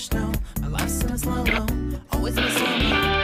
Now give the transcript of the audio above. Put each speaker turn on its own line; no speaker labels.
rush, no. My life's in a slow mo, always in a slow mo.